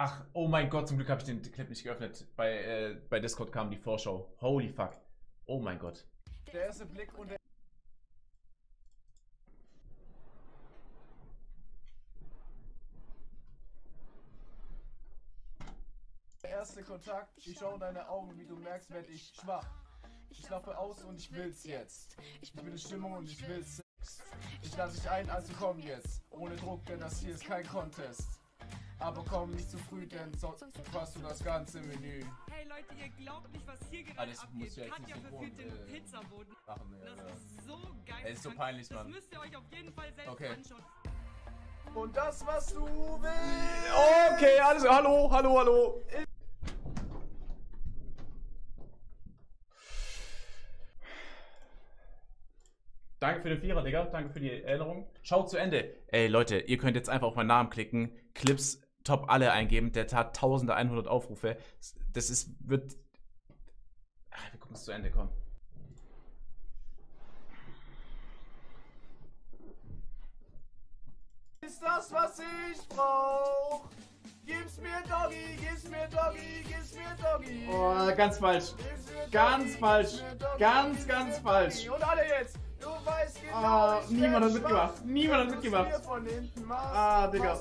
Ach, oh mein Gott, zum Glück habe ich den Clip nicht geöffnet. Bei, äh, bei Discord kam die Vorschau. Holy fuck. Oh mein Gott. Der erste Blick und der erste Kontakt. Ich schaue in deine Augen, wie du merkst, werd ich schwach. Ich laufe aus und ich will's jetzt. Ich will die Stimmung und ich will's. Ich lasse dich ein, also komm jetzt. Ohne Druck, denn das hier ist kein Contest. Aber komm nicht zu früh, denn sonst verpasst du das ganze Menü. Hey Leute, ihr glaubt nicht, was hier gerade Alles abgeht. muss ja Katja verführt den äh, Pizzaboden. Machen wir, Das ja. ist so geil. Ey, ist so peinlich, Das Mann. müsst ihr euch auf jeden Fall selbst Okay. anschauen. Und das, was du willst. Okay, alles. Hallo, hallo, hallo. Danke für den Vierer, Digga. Danke für die Erinnerung. Schaut zu Ende. Ey, Leute, ihr könnt jetzt einfach auf meinen Namen klicken. Clips top alle eingeben. Der hat 1100 Aufrufe. Das ist, wird. Ach, wir gucken es zu Ende, komm. ist das, was ich brauch. Gib's mir Doggy, gib's mir Doggy, gib's mir Doggy. Oh, ganz falsch. Mir Ganz Doggy, falsch. Doggy, Ganz, ganz falsch. Doggy. Und alle jetzt. Genau, ich niemand hat mitgemacht. Niemand hat mitgemacht. Ah, Digga.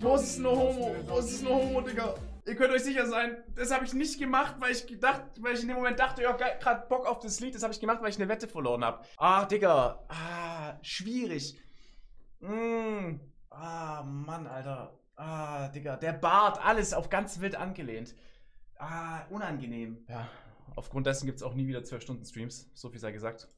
Wo ist nur Homo? Wo ist nur Homo, Digga? Ihr könnt euch sicher sein, das habe ich nicht gemacht, weil ich gedacht, weil ich in dem Moment dachte, ja, gerade Bock auf das Lied, das habe ich gemacht, weil ich eine Wette verloren habe. Ah, Digga, ah, schwierig. Mm. Ah, Mann, Alter. Ah, Digga, der Bart, alles auf ganz wild angelehnt. Ah, unangenehm. Ja, aufgrund dessen gibt es auch nie wieder 12 Stunden Streams, so viel sei gesagt.